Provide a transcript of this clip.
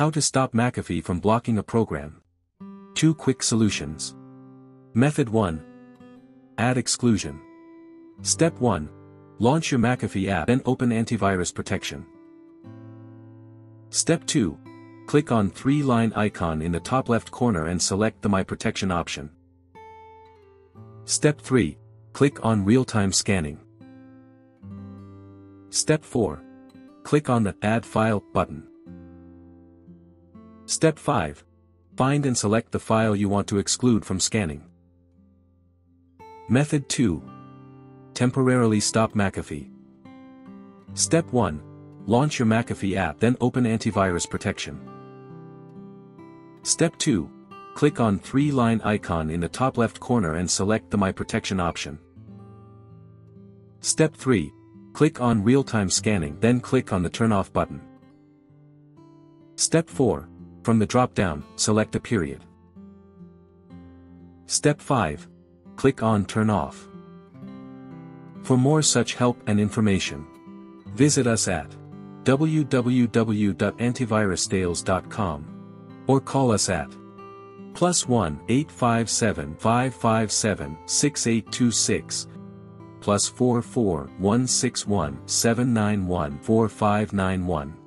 How to stop McAfee from blocking a program. 2 quick solutions. Method 1. Add exclusion. Step 1. Launch your McAfee app and open antivirus protection. Step 2. Click on three-line icon in the top left corner and select the My Protection option. Step 3. Click on Real-Time Scanning. Step 4. Click on the Add File button. Step 5. Find and select the file you want to exclude from scanning. Method 2. Temporarily stop McAfee. Step 1. Launch your McAfee app then open antivirus protection. Step 2. Click on three-line icon in the top left corner and select the My Protection option. Step 3. Click on Real-Time Scanning then click on the Turn Off button. Step 4. From the drop-down, select a period. Step 5. Click on Turn Off. For more such help and information, visit us at www.antivirustales.com or call us at plus 1 857 557 6826 plus 44 161 791 4591